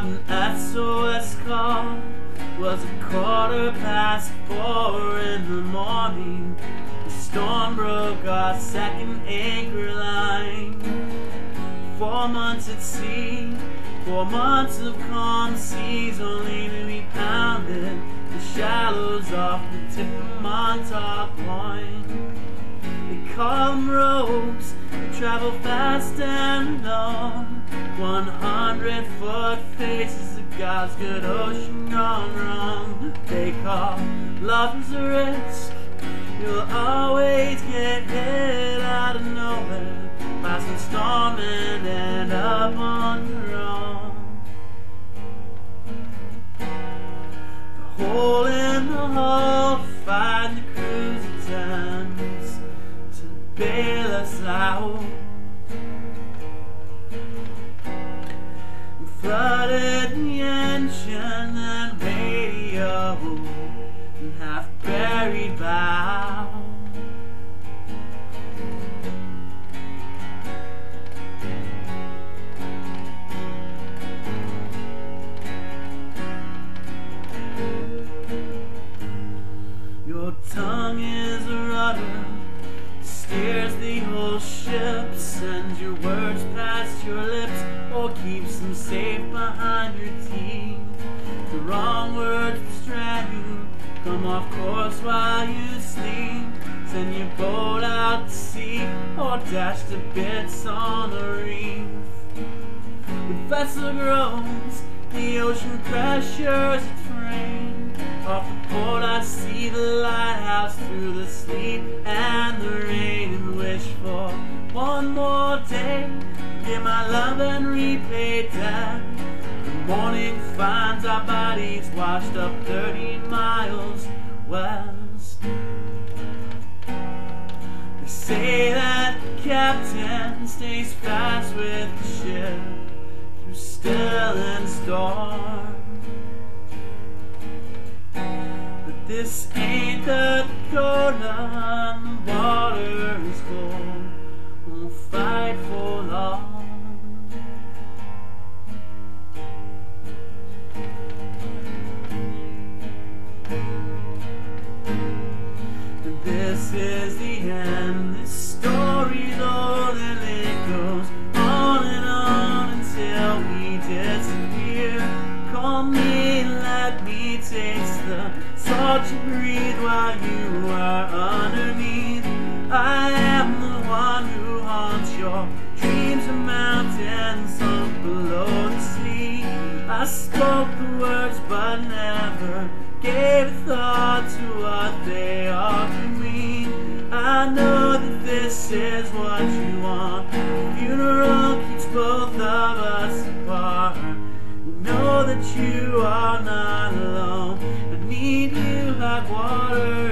out an SOS call. Was a quarter past four in the morning. The storm broke our second anchor line. Four months at sea, four months of calm seas, only to be pounded the shallows off the tip of Montauk Point. They call them ropes, travel fast and long. One hundred foot faces of God's good ocean gone wrong. They call love is a risk. You'll always get hit out of nowhere by some storm and end up on your own. The hole in the hull, find the us out. flooded the engine and radio and half buried bow. Your tongue is a rudder, steers the whole ship, sends your words past your lips, or keeps them safe behind your teeth. The wrong words distract you, come off course while you sleep, send your boat out to sea, or dash to bits on the reef. The vessel groans, the ocean pressures frame. Off the port I see the lighthouse through the sleet one more day. Give my love and repay debt. The morning finds our bodies washed up 30 miles west. They say that the captain stays fast with the ship through still and storm. But this ain't the Dakota, the water fight for long. This is the end. This story's old and it goes on and on until we disappear. Call me, let me taste the salt you breathe while you are underneath. I spoke the words but never gave thought to what they ought to mean. I know that this is what you want. Funeral keeps both of us apart. Know that you are not alone. I need you like water